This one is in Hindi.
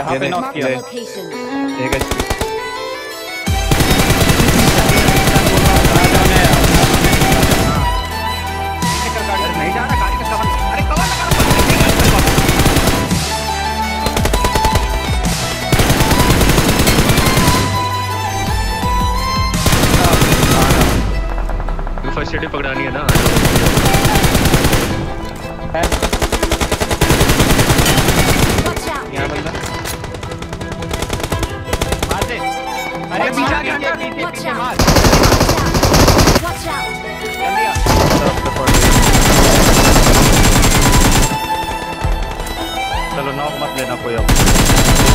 यहाँ पे नॉक किया। एक नहीं जा रहा गाड़ी का कवर अरे कवर लगा फ़र्स्ट एड पकड़ानी है ना। अरे पीछा आ पीछे मार. जल्दी आ। चलो नॉक मत लेना कोई अब